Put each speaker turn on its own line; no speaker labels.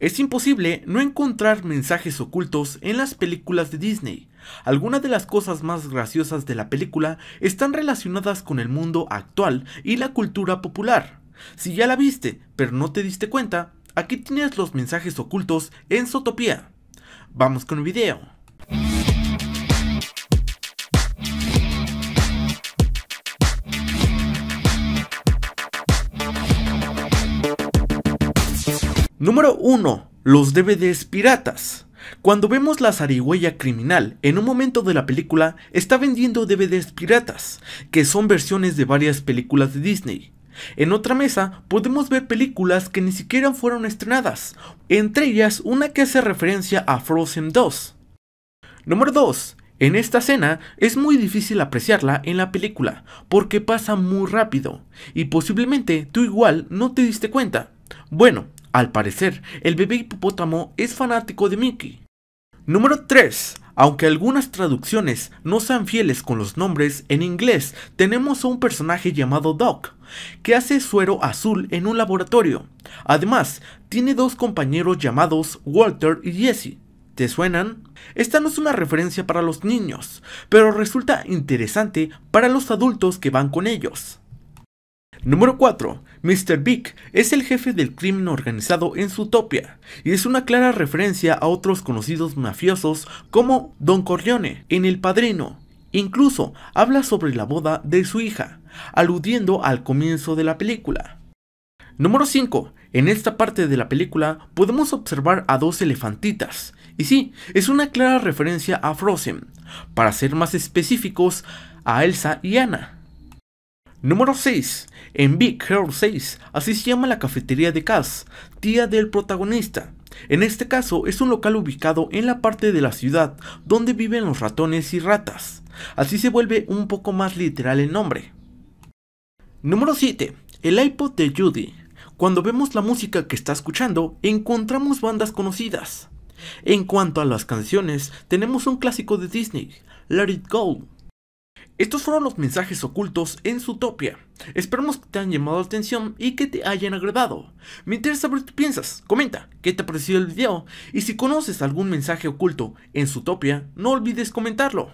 Es imposible no encontrar mensajes ocultos en las películas de Disney. Algunas de las cosas más graciosas de la película están relacionadas con el mundo actual y la cultura popular. Si ya la viste, pero no te diste cuenta, aquí tienes los mensajes ocultos en Zootopia. Vamos con el video. Número 1. Los DVDs piratas. Cuando vemos la zarigüeya criminal, en un momento de la película, está vendiendo DVDs piratas, que son versiones de varias películas de Disney. En otra mesa podemos ver películas que ni siquiera fueron estrenadas, entre ellas una que hace referencia a Frozen 2. Número 2. En esta escena es muy difícil apreciarla en la película, porque pasa muy rápido, y posiblemente tú igual no te diste cuenta. Bueno, al parecer, el bebé hipopótamo es fanático de Mickey. Número 3. Aunque algunas traducciones no sean fieles con los nombres, en inglés tenemos a un personaje llamado Doc, que hace suero azul en un laboratorio. Además, tiene dos compañeros llamados Walter y Jesse. ¿Te suenan? Esta no es una referencia para los niños, pero resulta interesante para los adultos que van con ellos. Número 4. Mr. Big es el jefe del crimen organizado en Zootopia y es una clara referencia a otros conocidos mafiosos como Don Corleone en El Padrino. Incluso habla sobre la boda de su hija, aludiendo al comienzo de la película. Número 5. En esta parte de la película podemos observar a dos elefantitas. Y sí, es una clara referencia a Frozen. Para ser más específicos, a Elsa y Anna. Número 6. En Big Hero 6, así se llama la cafetería de Cass, tía del protagonista. En este caso es un local ubicado en la parte de la ciudad donde viven los ratones y ratas. Así se vuelve un poco más literal el nombre. Número 7. El iPod de Judy. Cuando vemos la música que está escuchando, encontramos bandas conocidas. En cuanto a las canciones, tenemos un clásico de Disney, Let It Go, estos fueron los mensajes ocultos en Zootopia. Esperamos que te hayan llamado la atención y que te hayan agradado. Me interesa saber qué piensas. Comenta qué te ha parecido el video y si conoces algún mensaje oculto en Zootopia, no olvides comentarlo.